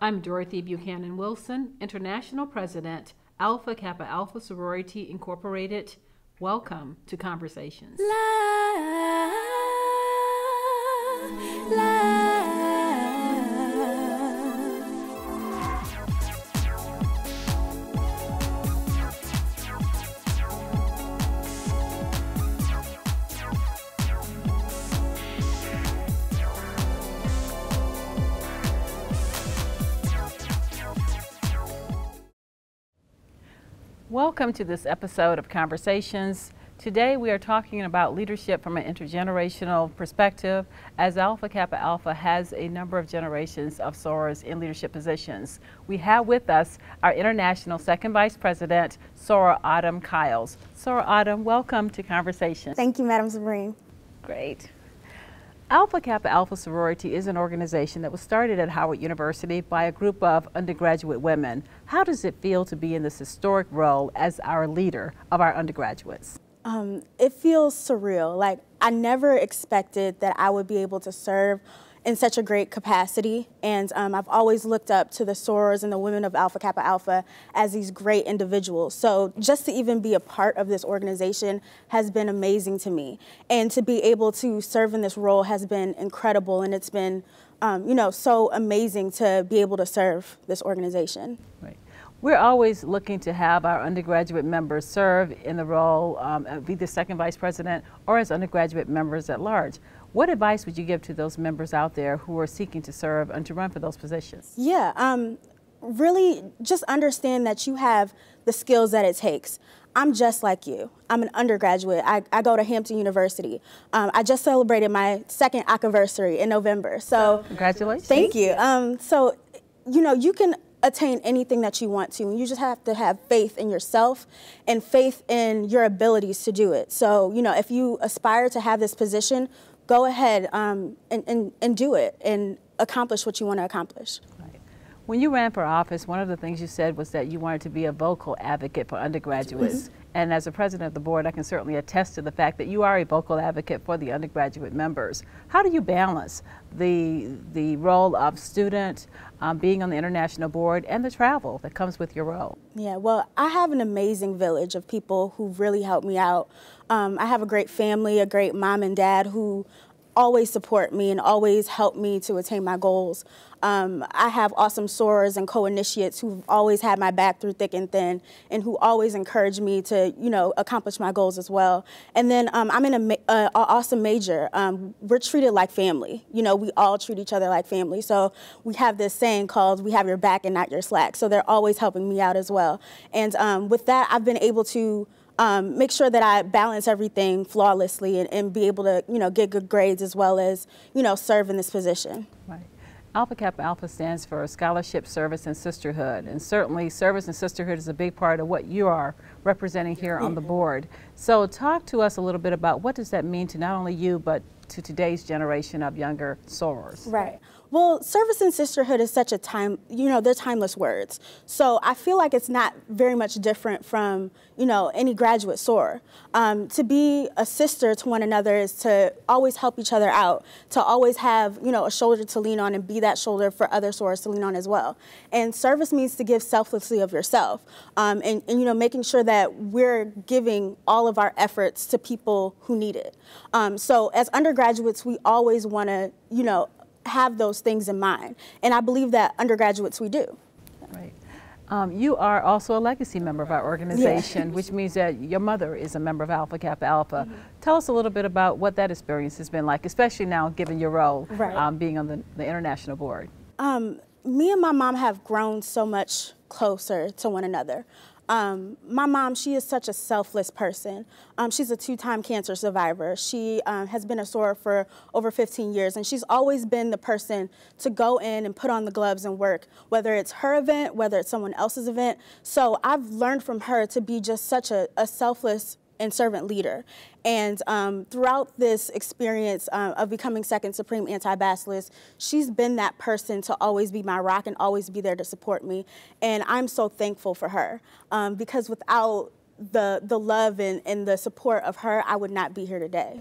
I'm Dorothy Buchanan Wilson, International President, Alpha Kappa Alpha Sorority Incorporated. Welcome to Conversations. Love, love. Welcome to this episode of Conversations. Today we are talking about leadership from an intergenerational perspective as Alpha Kappa Alpha has a number of generations of sorors in leadership positions. We have with us our International Second Vice President, Soror Autumn Kyles. Soror Autumn, welcome to Conversations. Thank you, Madam Supreme. Great. Alpha Kappa Alpha Sorority is an organization that was started at Howard University by a group of undergraduate women. How does it feel to be in this historic role as our leader of our undergraduates? Um, it feels surreal. Like, I never expected that I would be able to serve in such a great capacity. And um, I've always looked up to the sorors and the women of Alpha Kappa Alpha as these great individuals. So just to even be a part of this organization has been amazing to me. And to be able to serve in this role has been incredible. And it's been, um, you know, so amazing to be able to serve this organization. Right. We're always looking to have our undergraduate members serve in the role, um, be the second vice president or as undergraduate members at large. What advice would you give to those members out there who are seeking to serve and to run for those positions? Yeah, um, really just understand that you have the skills that it takes. I'm just like you. I'm an undergraduate. I, I go to Hampton University. Um, I just celebrated my second anniversary in November. So congratulations. Thank you. Um, so, you know, you can attain anything that you want to. And you just have to have faith in yourself and faith in your abilities to do it. So, you know, if you aspire to have this position, go ahead um, and, and, and do it and accomplish what you want to accomplish. When you ran for office, one of the things you said was that you wanted to be a vocal advocate for undergraduates. Mm -hmm. And as a president of the board, I can certainly attest to the fact that you are a vocal advocate for the undergraduate members. How do you balance the, the role of student, um, being on the international board, and the travel that comes with your role? Yeah, well, I have an amazing village of people who really help me out. Um, I have a great family, a great mom and dad who always support me and always help me to attain my goals. Um, I have awesome sorors and co-initiates who've always had my back through thick and thin and who always encourage me to, you know, accomplish my goals as well. And then um, I'm in a, uh, awesome major. Um, we're treated like family. You know, we all treat each other like family. So we have this saying called, we have your back and not your slack. So they're always helping me out as well. And um, with that, I've been able to um, make sure that I balance everything flawlessly and, and, be able to, you know, get good grades as well as, you know, serve in this position. Right. Alpha Kappa Alpha stands for scholarship, service, and sisterhood. And certainly service and sisterhood is a big part of what you are representing here on the board. So talk to us a little bit about what does that mean to not only you, but to today's generation of younger sorors. Right. Well, service and sisterhood is such a time, you know, they're timeless words. So I feel like it's not very much different from, you know, any graduate soror. Um, to be a sister to one another is to always help each other out, to always have, you know, a shoulder to lean on and be that shoulder for other sorors to lean on as well. And service means to give selflessly of yourself um, and, and, you know, making sure that we're giving all of our efforts to people who need it. Um, so as undergraduates, we always want to, you know, have those things in mind. And I believe that undergraduates we do. Right. Um, you are also a legacy member of our organization, yeah. which means that your mother is a member of Alpha Kappa Alpha. Mm -hmm. Tell us a little bit about what that experience has been like, especially now given your role right. um, being on the, the international board. Um, me and my mom have grown so much closer to one another. Um, my mom, she is such a selfless person. Um, she's a two-time cancer survivor. She um, has been a soror for over 15 years, and she's always been the person to go in and put on the gloves and work, whether it's her event, whether it's someone else's event. So I've learned from her to be just such a, a selfless and servant leader. And um, throughout this experience uh, of becoming second supreme Anti-Basileus, she's been that person to always be my rock and always be there to support me. And I'm so thankful for her um, because without the, the love and, and the support of her, I would not be here today.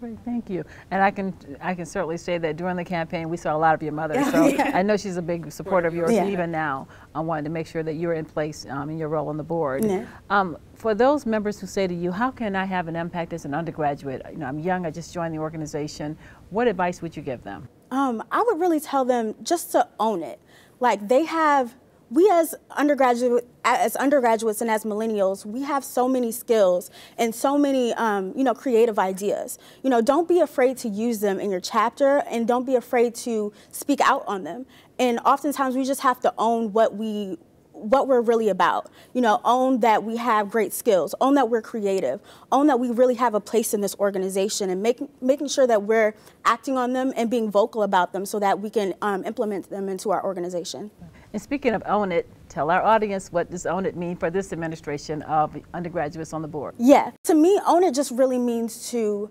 Great, thank you. And I can I can certainly say that during the campaign we saw a lot of your mother. So yeah. I know she's a big supporter of yours. Yeah. Even now, I wanted to make sure that you're in place um, in your role on the board. Yeah. Um, for those members who say to you, "How can I have an impact as an undergraduate?" You know, I'm young. I just joined the organization. What advice would you give them? Um, I would really tell them just to own it. Like they have we as undergraduate as undergraduates and as millennials we have so many skills and so many um, you know creative ideas you know don't be afraid to use them in your chapter and don't be afraid to speak out on them and oftentimes we just have to own what we what we're really about. You know, own that we have great skills, own that we're creative, own that we really have a place in this organization, and making making sure that we're acting on them and being vocal about them so that we can um, implement them into our organization. And speaking of own it, tell our audience what does own it mean for this administration of undergraduates on the board? Yeah, to me, own it just really means to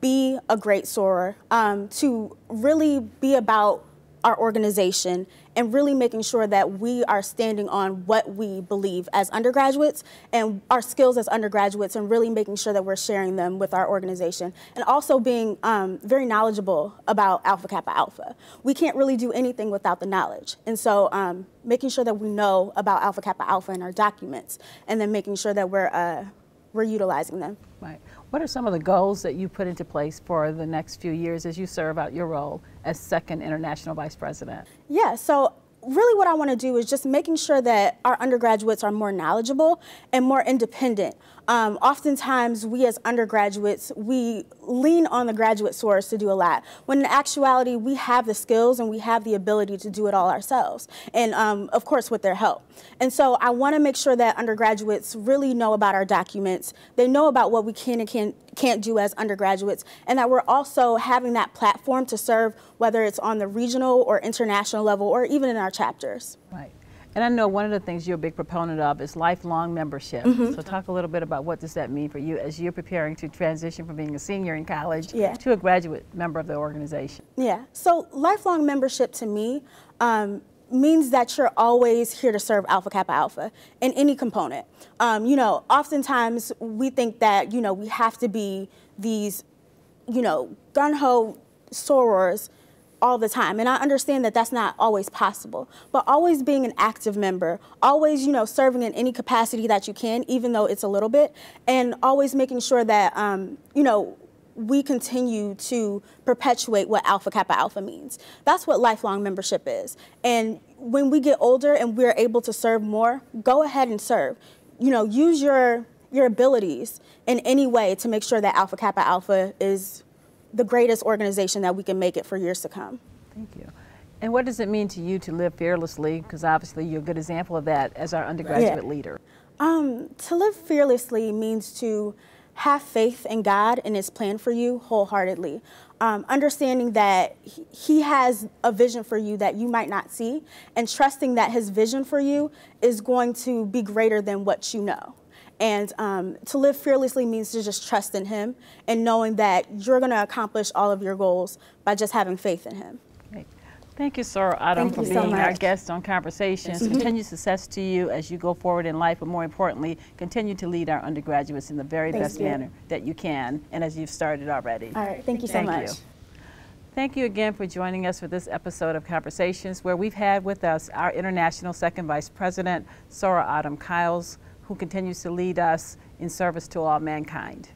be a great soror, um, to really be about our organization and really making sure that we are standing on what we believe as undergraduates and our skills as undergraduates and really making sure that we're sharing them with our organization and also being um, very knowledgeable about Alpha Kappa Alpha. We can't really do anything without the knowledge. And so um, making sure that we know about Alpha Kappa Alpha in our documents and then making sure that we're, uh, we're utilizing them. Right. What are some of the goals that you put into place for the next few years as you serve out your role as second international vice president? Yeah, so really what I want to do is just making sure that our undergraduates are more knowledgeable and more independent. Um, oftentimes, we as undergraduates, we lean on the graduate sorors to do a lot, when in actuality, we have the skills and we have the ability to do it all ourselves, and um, of course, with their help. And so I want to make sure that undergraduates really know about our documents, they know about what we can and can, can't do as undergraduates, and that we're also having that platform to serve, whether it's on the regional or international level, or even in our chapters. Right. And I know one of the things you're a big proponent of is lifelong membership. Mm -hmm. So talk a little bit about what does that mean for you as you're preparing to transition from being a senior in college yeah. to a graduate member of the organization. Yeah. So lifelong membership to me um, means that you're always here to serve Alpha Kappa Alpha in any component. Um, you know, oftentimes we think that, you know, we have to be these, you know, gun-ho sorors all the time. And I understand that that's not always possible. But always being an active member, always, you know, serving in any capacity that you can, even though it's a little bit, and always making sure that, um, you know, we continue to perpetuate what Alpha Kappa Alpha means. That's what lifelong membership is. And when we get older and we're able to serve more, go ahead and serve. You know, use your your abilities in any way to make sure that Alpha Kappa Alpha is the greatest organization that we can make it for years to come. Thank you. And what does it mean to you to live fearlessly? Because obviously you're a good example of that as our undergraduate yeah. leader. Um, to live fearlessly means to have faith in God and His plan for you wholeheartedly. Um, understanding that He has a vision for you that you might not see, and trusting that His vision for you is going to be greater than what you know. And um, to live fearlessly means to just trust in Him and knowing that you're going to accomplish all of your goals by just having faith in Him. Great. Thank you, Soror Autumn, for being so our guest on Conversations. Mm -hmm. Continued success to you as you go forward in life, but more importantly, continue to lead our undergraduates in the very Thanks best manner that you can, and as you've started already. All right, thank you so thank much. You. Thank you again for joining us for this episode of Conversations, where we've had with us our International Second Vice President, Soror Autumn Kyles who continues to lead us in service to all mankind.